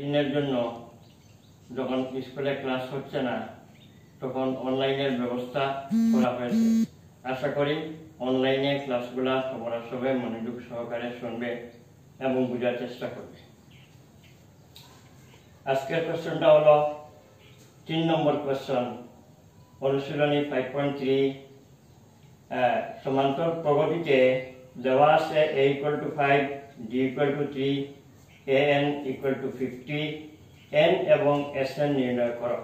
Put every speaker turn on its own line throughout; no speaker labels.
নাইন্টিনের জন্য যখন স্কুলে ক্লাস হচ্ছে না, তখন অনলাইনের ব্যবস্থা করা হয়েছে। আশা করি অনলাইনে ক্লাসগুলা তোমরা সবাই মনোযোগ সহকারে শুনবে এবং বোঝার চেষ্টা করবে। আজকের কোশ্চেনটা হলো, তিন নম্বর কোশ্চেন অনুশীলনী ফাইভ পয়েন্ট থ্রি সমান্তর প্রগতিতে দেওয়া আছে a equal to five d equal to three a n equal to fifty n এবং এস এন নির্ণয় করো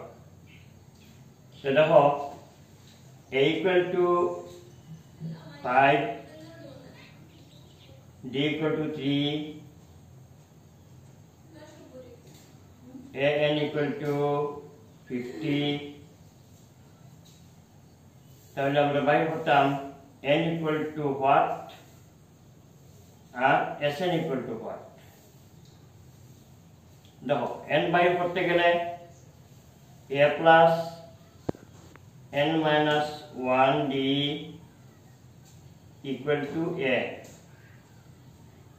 সে দেখো a equal to five d equal to three a n equal to 50 তাহলে আমরা বাই করতাম n equal to what আর s n equal to what দেখো, n বাই করতে গেলে a plus n minus 1 d equal to a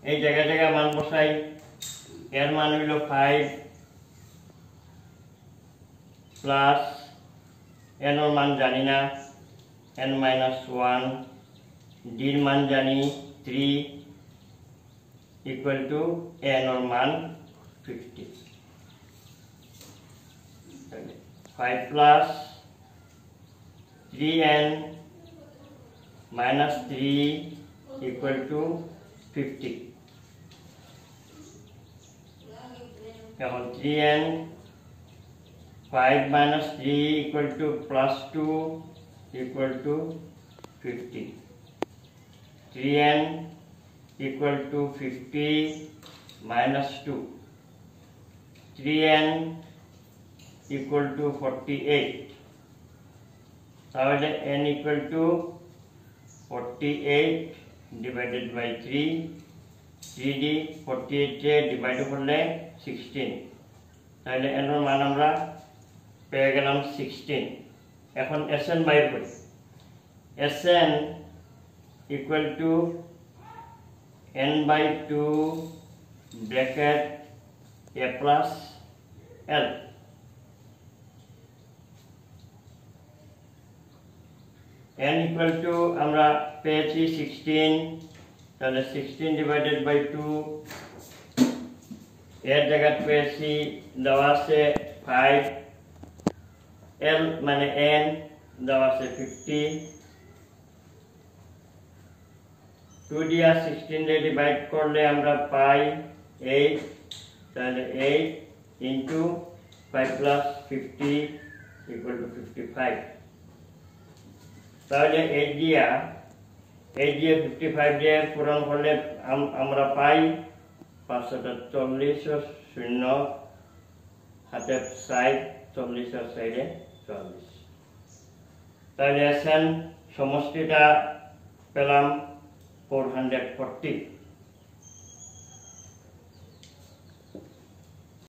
এই জায়গায় জায়গায় মান বসাই এর মান হইল 5 প্লাস এন এর মান জানি না এন মাইনাস ওয়ান ডির মান জানি থ্রি ইকুয়াল টু এন এর মান। Fifty five plus three n minus three equal to fifty এখন three n 5 minus 3 equal to plus 2 equal to 50. 3n equal to 50 minus 2. 3n equal to 48. তাহলে n equal to 48 divided by 3 3d 48 এ divide করলে 16 তাহলে n এর মান আমরা পেয়ে গেলাম সিক্সটিন এখন এস এন বাইর করি। S n equal to n by two bracket a plus l n equal to আমরা পেয়েছি সিক্সটিন তাহলে সিক্সটিন ডিভাইডেড বাই টু এর জায়গায় পেয়েছি দেওয়া আছে ফাইভ এল মানে এন দেওয়া আছে ফিফটি টু দিয়া সিক্সটিন দিয়ে ডিভাইড করলে আমরা পাই এইট তাহলে eight into five plus fifty equal to fifty five তাহলে এইট দিয়া এইট দিয়ে ফিফটি ফাইভ দিয়ে পূরণ করলে আমরা পাই পাঁচশোটা চল্লিশ শূন্য, হাতে সাইড চল্লিশের সাইডে চল্লিশ। তাহলে এসেন সমষ্টিটা পেলাম ফোর হান্ড্রেড ফোরটি